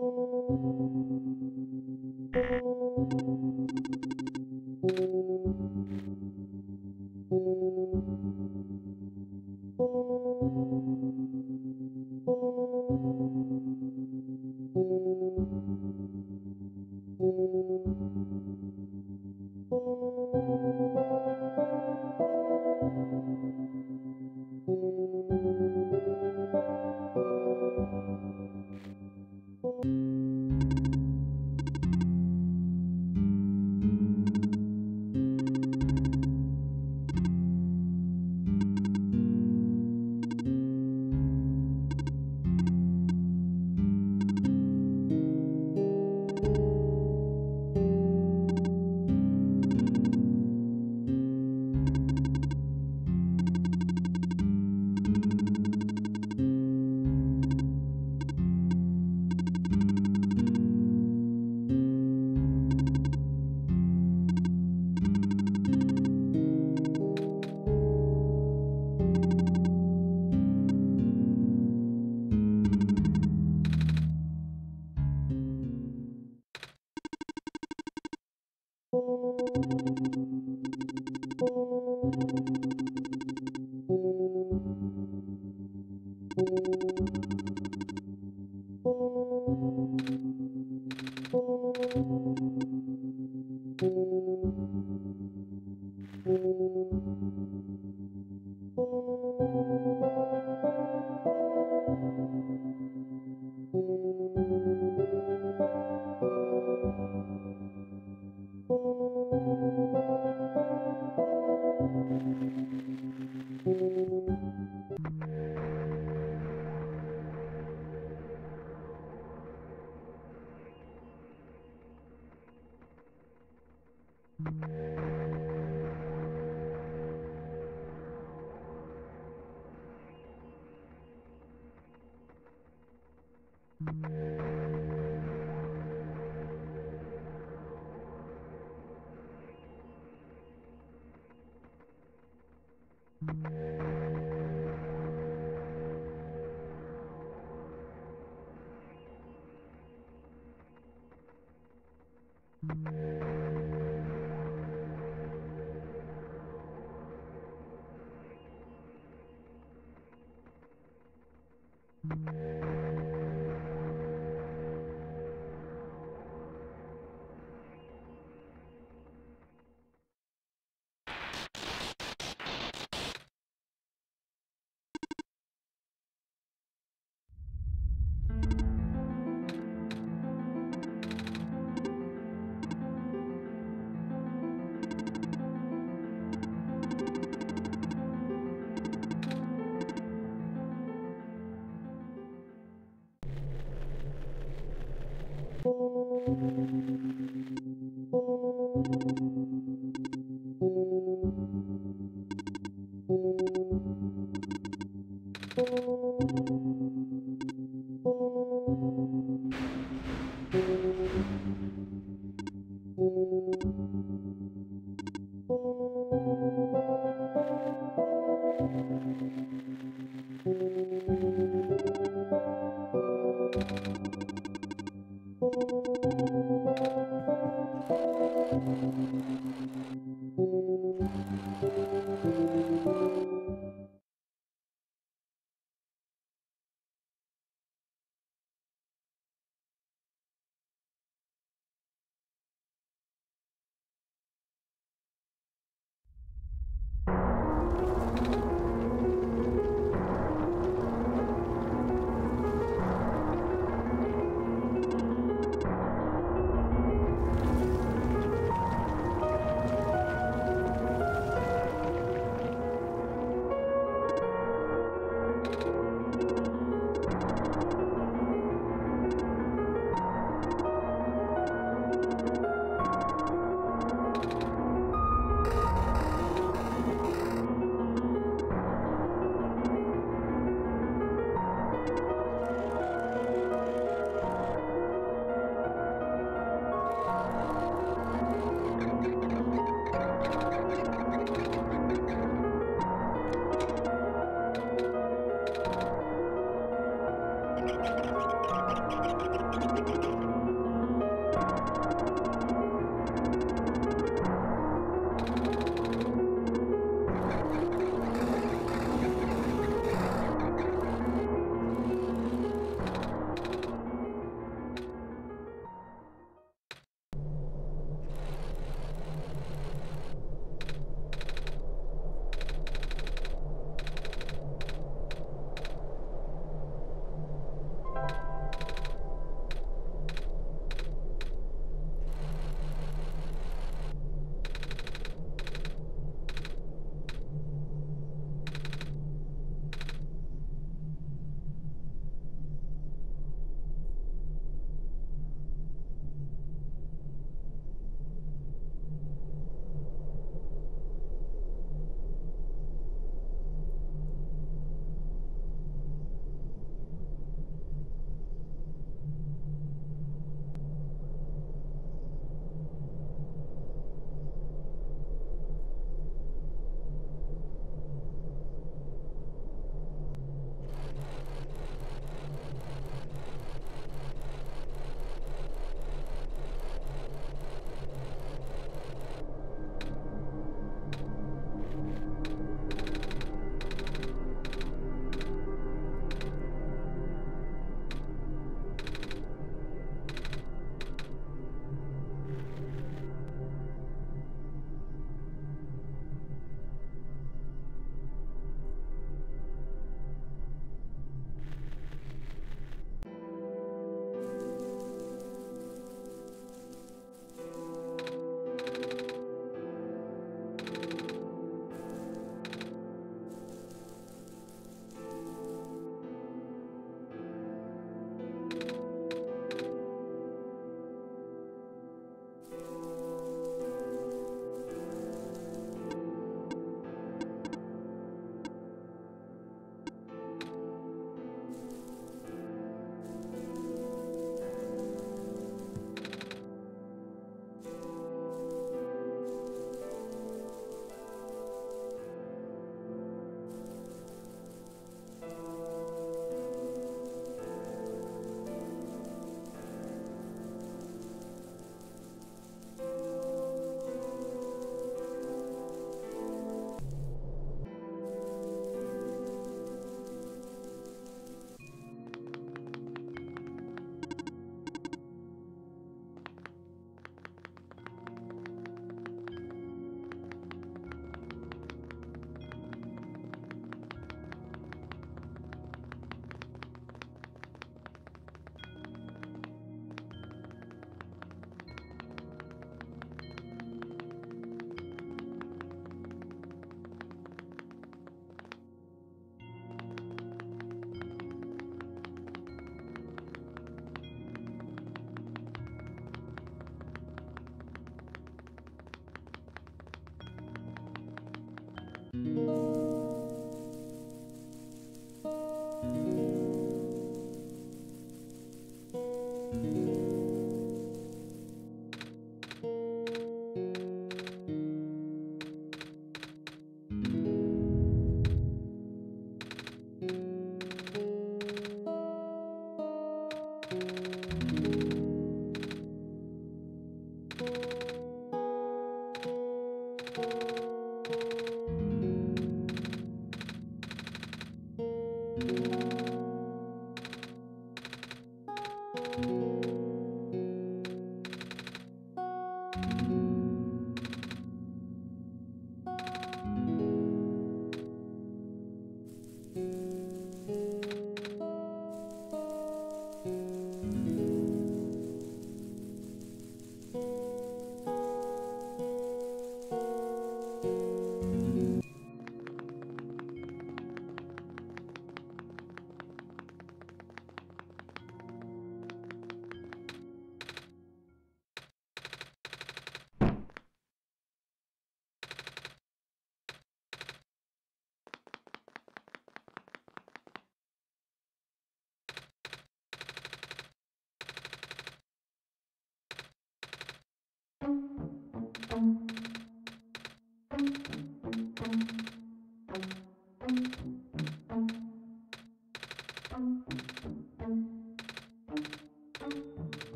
Thank you.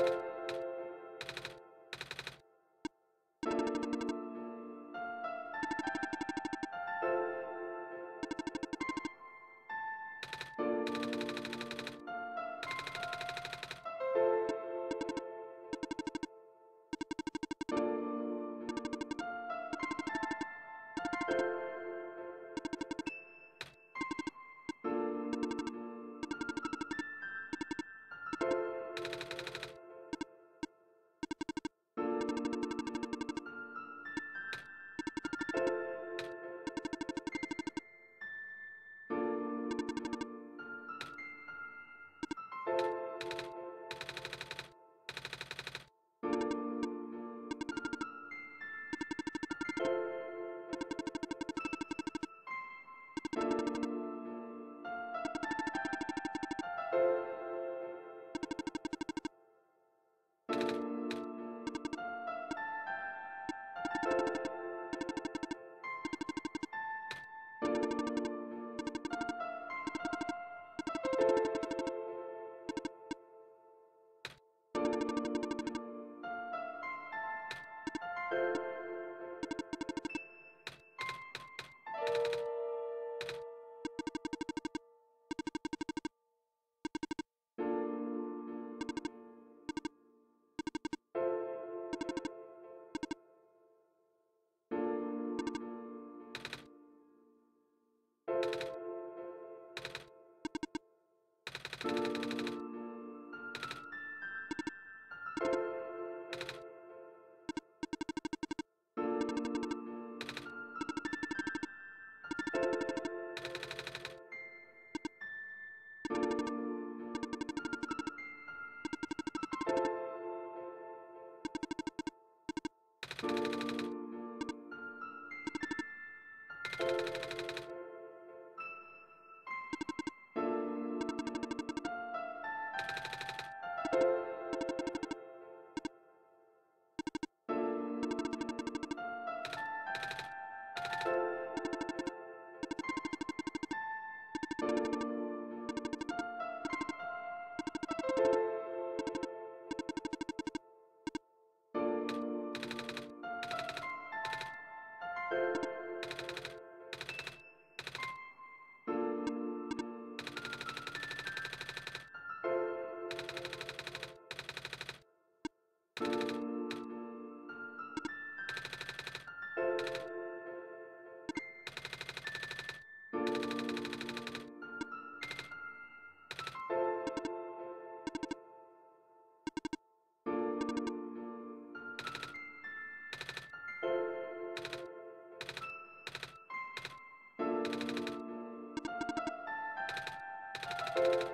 you you you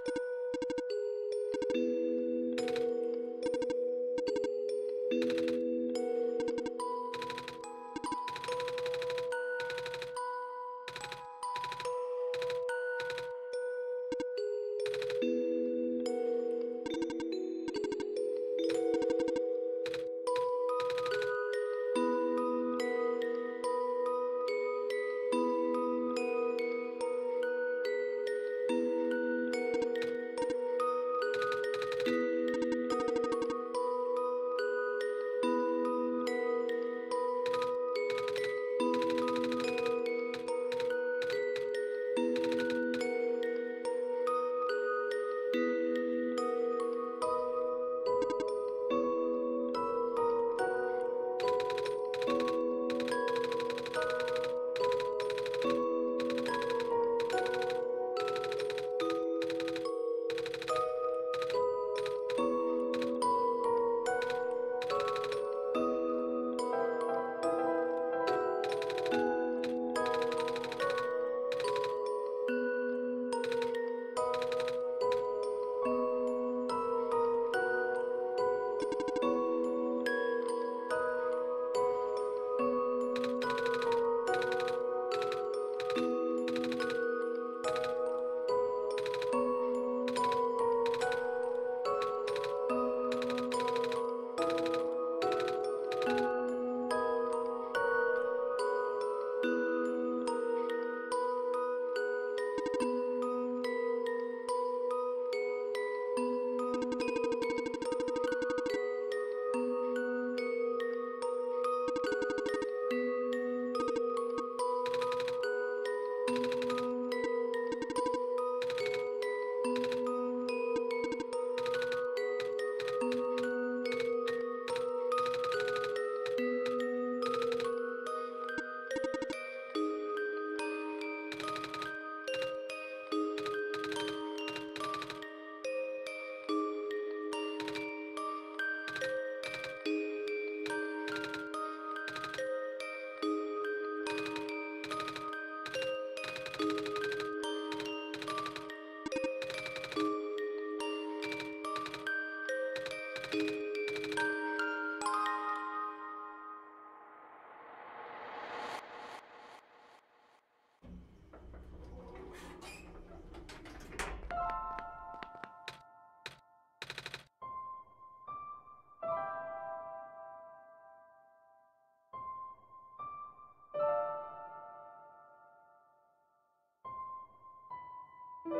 thank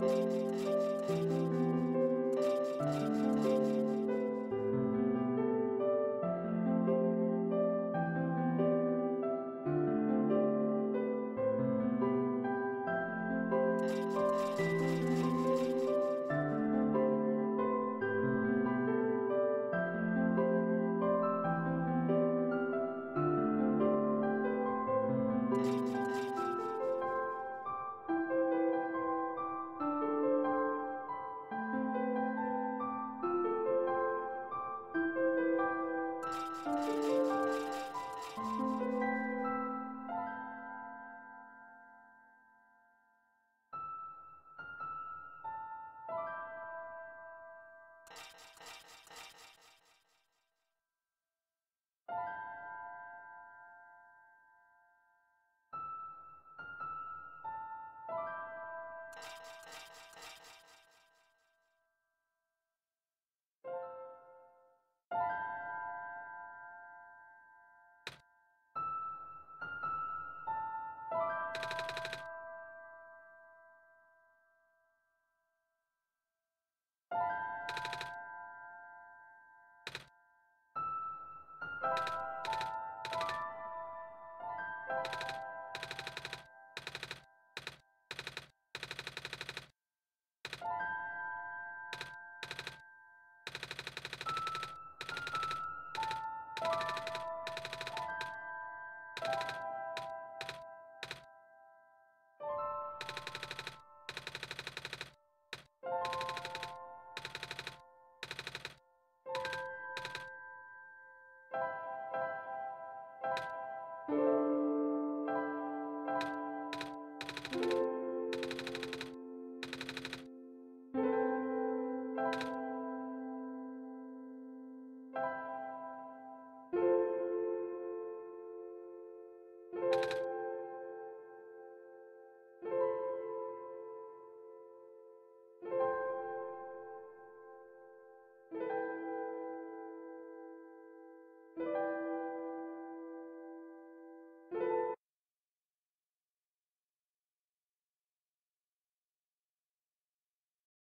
you